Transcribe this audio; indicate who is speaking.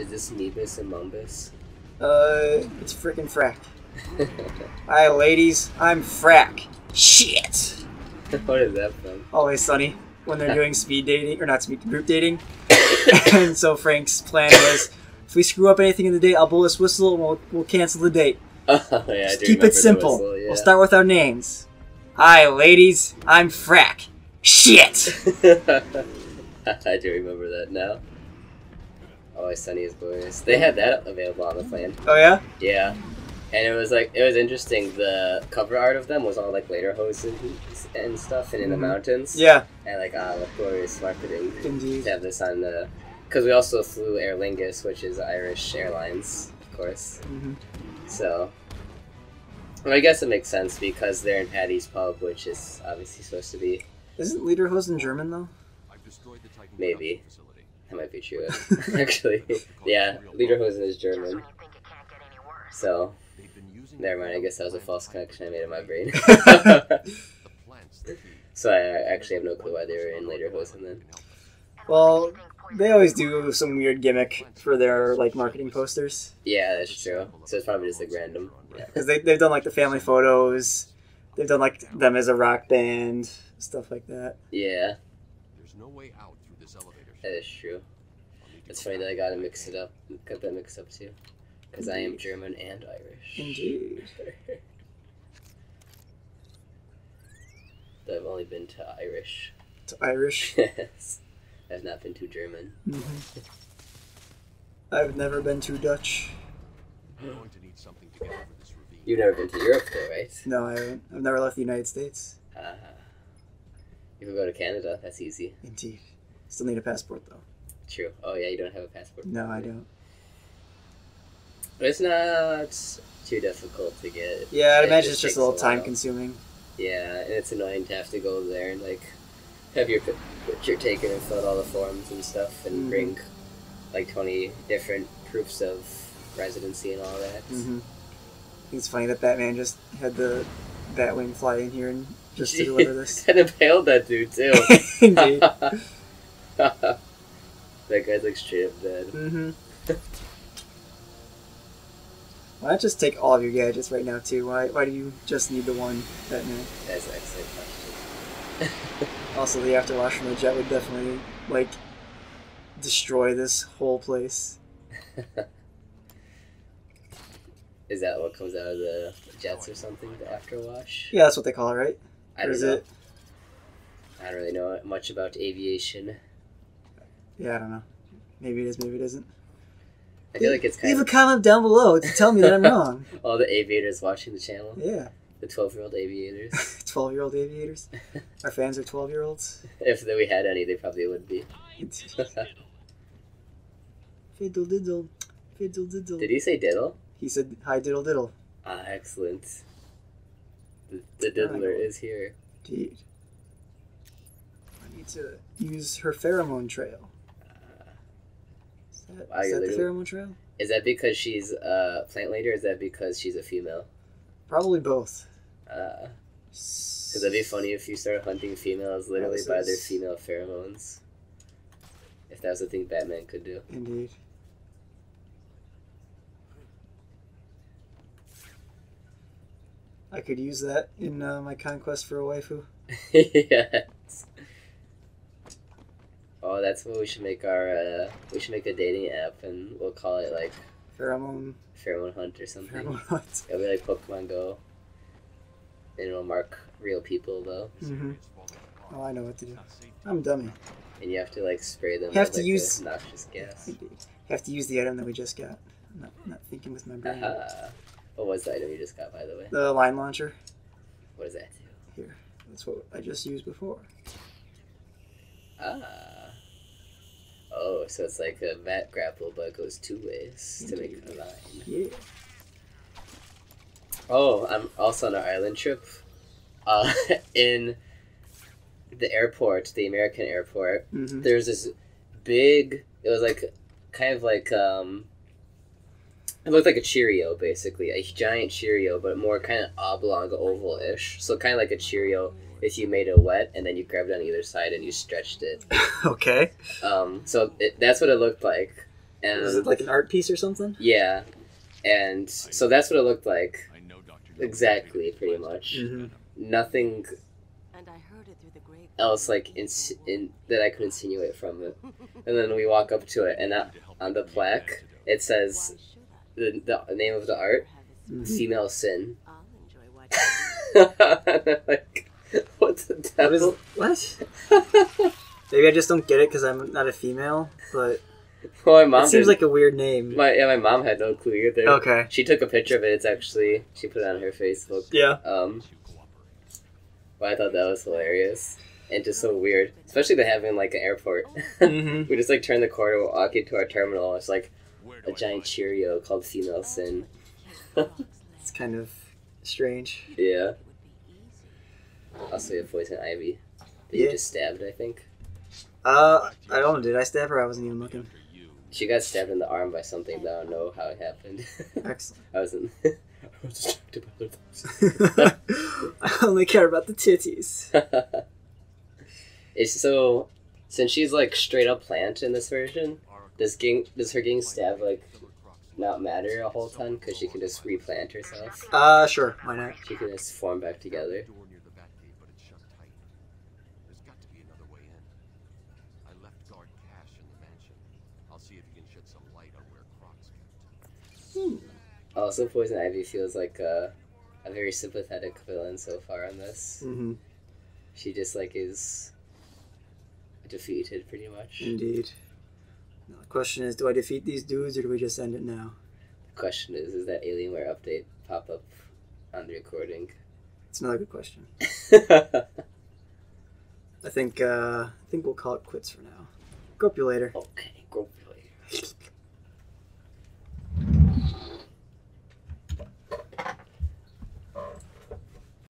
Speaker 1: Is this Nebus and Mumbus?
Speaker 2: Uh, it's freaking frack. Hi, ladies. I'm frack. Shit.
Speaker 1: what is that from?
Speaker 2: Always sunny when they're doing speed dating or not speed group dating. and so Frank's plan was, if we screw up anything in the date, I'll blow this whistle and we'll, we'll cancel the date.
Speaker 1: Oh yeah, I
Speaker 2: Just
Speaker 1: do
Speaker 2: keep it simple.
Speaker 1: whistle, yeah.
Speaker 2: We'll start with our names. Hi, ladies. I'm frack. Shit.
Speaker 1: I do remember that now. Always Sunny is glorious. They had that available on the plan.
Speaker 2: Oh yeah.
Speaker 1: Yeah, and it was like it was interesting. The cover art of them was all like Lederhosen and stuff, and in
Speaker 2: Mhm.
Speaker 1: the mountains.
Speaker 2: Yeah.
Speaker 1: And like ah, what glorious marketing
Speaker 2: Indeed.
Speaker 1: to have this on the. Because we also flew Aer Lingus, which is Irish Airlines, of course.
Speaker 2: hmm
Speaker 1: So. Well, I guess it makes sense because they're in Paddy's Pub, which is obviously supposed to be.
Speaker 2: Isn't Lederhosen German though?
Speaker 1: Maybe. That might be true. Actually, yeah, Lederhosen is German. So, never mind. I guess that was a false connection I made in my brain. so I actually have no clue why they were in Lederhosen then.
Speaker 2: Well, they always do some weird gimmick for their like marketing posters
Speaker 1: Yeah, that's true. So it's probably just like random. Yeah.
Speaker 2: because they they've done like the family photos. They've done like them as a rock band, stuff like that.
Speaker 1: Yeah,
Speaker 3: There's no way out through this elevator.
Speaker 1: That is true. It's funny that I gotta mix it up, got that mixed up too, because I am German and Irish.
Speaker 2: Indeed.
Speaker 1: But I've only been to Irish.
Speaker 2: To Irish.
Speaker 1: Yes. I've not been to German.
Speaker 2: hmm I've never been to Dutch.
Speaker 3: We're going to need something to get over this ravine.
Speaker 1: You've never been to Europe though, right?
Speaker 2: No, I haven't. I've never left the United States.
Speaker 1: Uh, you can go to Canada. That's easy.
Speaker 2: Indeed. Still need a passport though.
Speaker 1: True. Oh yeah, you don't have a passport.
Speaker 2: No, I don't.
Speaker 1: But it's not too difficult to get.
Speaker 2: Yeah, I'd
Speaker 1: It
Speaker 2: imagine it's just a little
Speaker 1: while.
Speaker 2: time consuming.
Speaker 1: Yeah, and it's annoying to have to go there and like have your picture taken and fill out all the forms and stuff and
Speaker 2: Mhm.
Speaker 1: bring like twenty different proofs of residency and all that.
Speaker 2: hmm It's funny that Batman just had the Batwing fly in here and just to deliver this.
Speaker 1: and impaled that dude too.
Speaker 2: Indeed.
Speaker 1: that guy's like straight up dead.
Speaker 2: hmm Why not just take all of your gadgets right now too? Why why do you just need the one Batman?
Speaker 1: That's an excellent question.
Speaker 2: Also, the afterwash from the jet would definitely like destroy this whole place.
Speaker 1: Is that what comes out of the jets or something? The afterwash?
Speaker 2: Yeah, that's what they call it, right?
Speaker 1: I
Speaker 2: Or
Speaker 1: don't
Speaker 2: is
Speaker 1: know.
Speaker 2: it?
Speaker 1: I don't really know much about aviation.
Speaker 2: Yeah, I don't know. Maybe it is. Maybe it isn't.
Speaker 1: I feel like it's kind
Speaker 2: Leave a comment down below to tell me that I'm wrong.
Speaker 1: all the aviators watching the channel.
Speaker 2: Yeah,
Speaker 1: The twelve-year-old aviators.
Speaker 2: twelve-year-old aviators. Our fans are twelve-year-olds.
Speaker 1: if we had any, they probably would be.
Speaker 2: Fiddle diddle, fiddle diddle.
Speaker 1: Did he say diddle?
Speaker 2: He said, "Hi diddle diddle."
Speaker 1: Ah, excellent. The, the diddler is here.
Speaker 2: Indeed. I need to use her pheromone trail. Is that,
Speaker 1: Wow,
Speaker 2: is that the pheromone trail?
Speaker 1: Is that because she's a plant lady, or is that because she's a female?
Speaker 2: Probably both.
Speaker 1: Uh, Because that'd be funny if you started hunting females literally by their female pheromones. If that was a thing Batman could do.
Speaker 2: Indeed. I could use that in uh, my conquest for a waifu.
Speaker 1: yes. Oh, that's what we should make our. Uh, we should make a dating app, and we'll call it like
Speaker 2: Pheromone,
Speaker 1: Pheromone Hunt or something.
Speaker 2: pheromone hunt.
Speaker 1: It'll be like Pokemon Go. And it'll mark real people though,
Speaker 2: hmm Oh, I know what to do. I'm dummy.
Speaker 1: and you have to like spray them
Speaker 2: You have
Speaker 1: with
Speaker 2: to
Speaker 1: like,
Speaker 2: use-
Speaker 1: noxious gas.
Speaker 2: Indeed. Have to use the item that we just got. I'm not, not thinking with my brain.
Speaker 1: Aha. What was the item you just got, by the way?
Speaker 2: The line launcher.
Speaker 1: What does that do?
Speaker 2: Here. That's what I just used before.
Speaker 1: Ah. So it's like a mat grapple, but it goes two ways to make a line.
Speaker 2: Yeah.
Speaker 1: Oh, I'm also on an island trip. Uh, in the airport, the American airport,
Speaker 2: hmm
Speaker 1: there's this big. It was like, kind of like um. It looked like a Cheerio, basically, a giant Cheerio, but more kind of oblong, oval-ish. So kind of like a Cheerio if you made it wet and then you grabbed it on either side and you stretched it.
Speaker 2: okay.
Speaker 1: Um, so it, that's what it looked like. And
Speaker 2: Is it like an art piece or something?
Speaker 1: yeah, and so that's what it looked like.
Speaker 3: I know Dr.
Speaker 1: Exactly, pretty much.
Speaker 2: Mm-hmm.
Speaker 1: Nothing
Speaker 4: And I heard it through the grapevine.
Speaker 1: else like in, in that I could insinuate from it. And then we walk up to it, and that, on the plaque it says
Speaker 4: should
Speaker 1: the, the name of the art,
Speaker 4: I? Have a seat.
Speaker 1: female sin.
Speaker 4: I'll enjoy watching.
Speaker 1: like, what the
Speaker 2: What is
Speaker 1: devil?
Speaker 2: what? Maybe I just don't get it because I'm not a female, but
Speaker 1: well, my mom
Speaker 2: it seems
Speaker 1: did-
Speaker 2: like a weird name.
Speaker 1: my yeah, my mom had no clue either.
Speaker 2: Okay.
Speaker 1: She took a picture of it. It's actually she put it on her Facebook.
Speaker 2: Yeah.
Speaker 1: Um, but I thought that was hilarious and just so weird, especially to have in like an airport.
Speaker 2: Mm-hmm.
Speaker 1: we just like turn the corner, we're walking to our terminal. It's like a giant Cheerio called Female Sin.
Speaker 2: It's kind of strange.
Speaker 1: Yeah.
Speaker 4: It would be easy.
Speaker 1: Also, you have poison ivy. That you
Speaker 2: Yeah.
Speaker 1: just stabbed, I think.
Speaker 2: Uh, I don't know. Did I stab her? I wasn't even looking.
Speaker 1: She got stabbed in the arm by something, but I don't know how it happened.
Speaker 2: Excellent.
Speaker 1: I wasn't. I was distracted by other things.
Speaker 2: I only care about the titties.
Speaker 1: it's so since she's like straight up plant in this version. Does getting does her getting stabbed like not matter a whole ton because she can just replant herself?
Speaker 2: Uh, sure. Why not?
Speaker 1: She can just form back together.
Speaker 3: Door near the Batcave, but it's shut tight. There's got to be another way in. I left guard Cash in. I'll see if he can shed some light on where Croc's kept.
Speaker 1: Also, Poison Ivy feels like a, a very sympathetic villain so far on this.
Speaker 2: Mm-hmm.
Speaker 1: She just like is defeated pretty much.
Speaker 2: Indeed. Now, the question is, do I defeat these dudes or do we just end it now?
Speaker 1: The question is, is that Alienware update pop up on the recording?
Speaker 2: It's another good question. I think uh, I think we'll call it quits for now. Go up you later.
Speaker 1: okay.